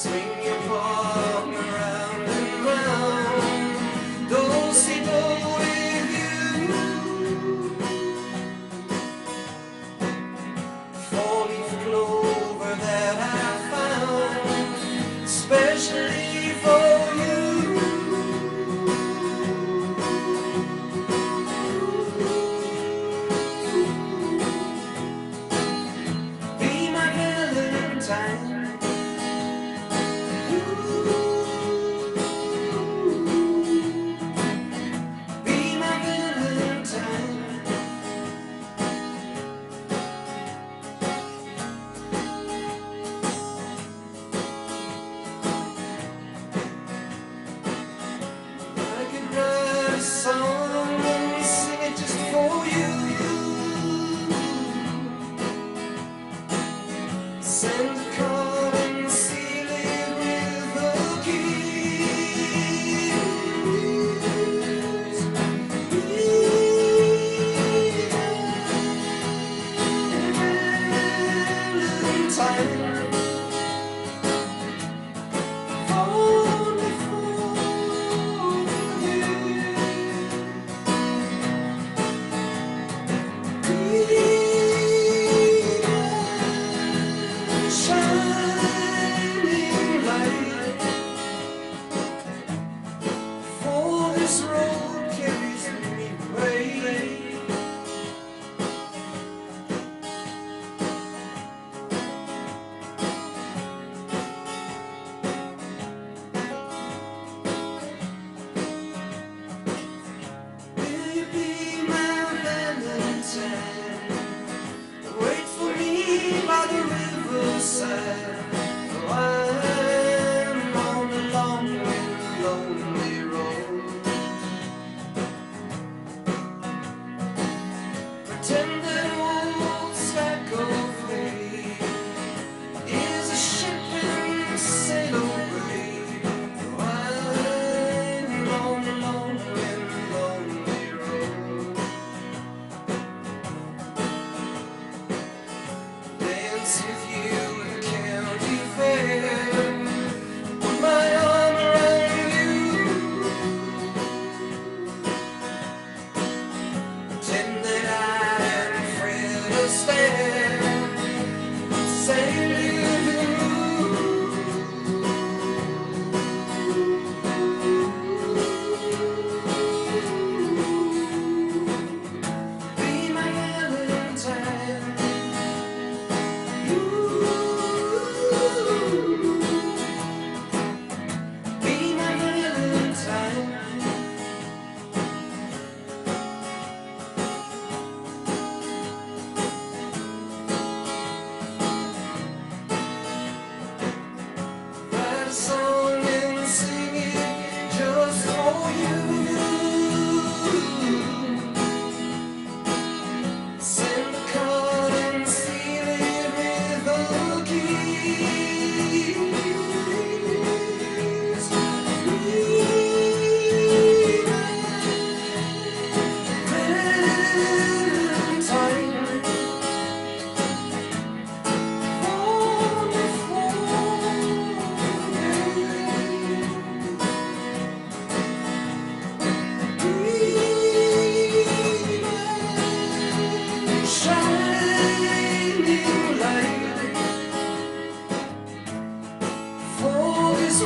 swing. send Lord.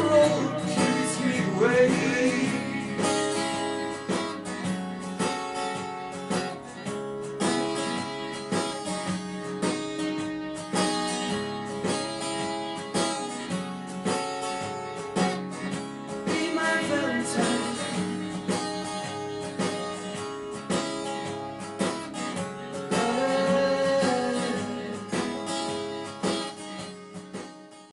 road